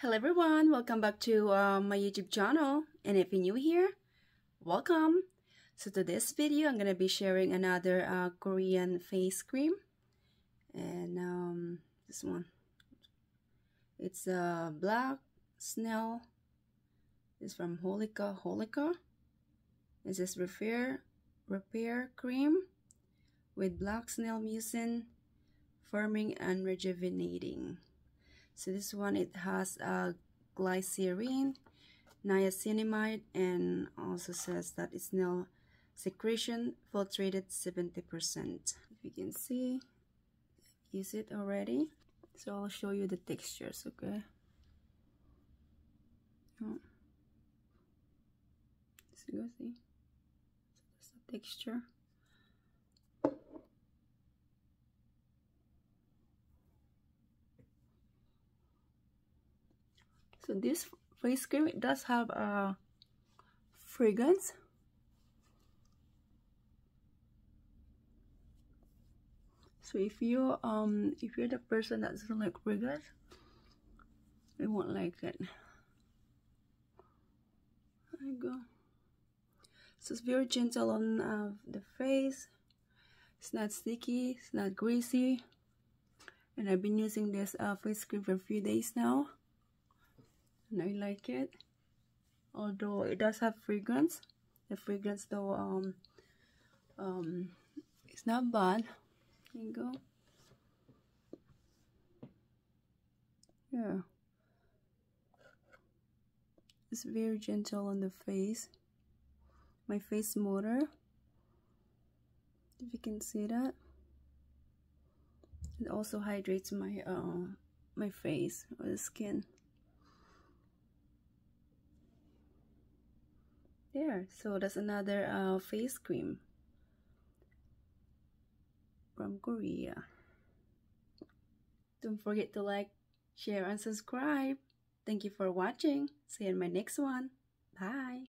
Hello everyone, welcome back to uh, my YouTube channel and if you're new here, welcome. So to this video, I'm gonna be sharing another uh, Korean face cream and um, this one. It's a uh, black snail. It's from Holika Holika. This is repair repair cream with black snail mucin, firming and rejuvenating. So this one, it has uh, a glycerin, niacinamide, and also says that it's snail secretion filtrated 70%. If you can see, use it already. So I'll show you the textures, okay? Oh. So you see? So that's the texture. So this face cream it does have a fragrance. So if you um if you're the person that doesn't like fragrance you won't like it. There you go. So it's very gentle on uh, the face. It's not sticky it's not greasy. And I've been using this uh, face cream for a few days now and I like it? Although it does have fragrance. The fragrance though um um it's not bad. Here you go. Yeah. It's very gentle on the face. My face motor. If you can see that. It also hydrates my uh my face or the skin there. So that's another uh, face cream. From Korea. Don't forget to like share and subscribe. Thank you for watching. See you in my next one. Bye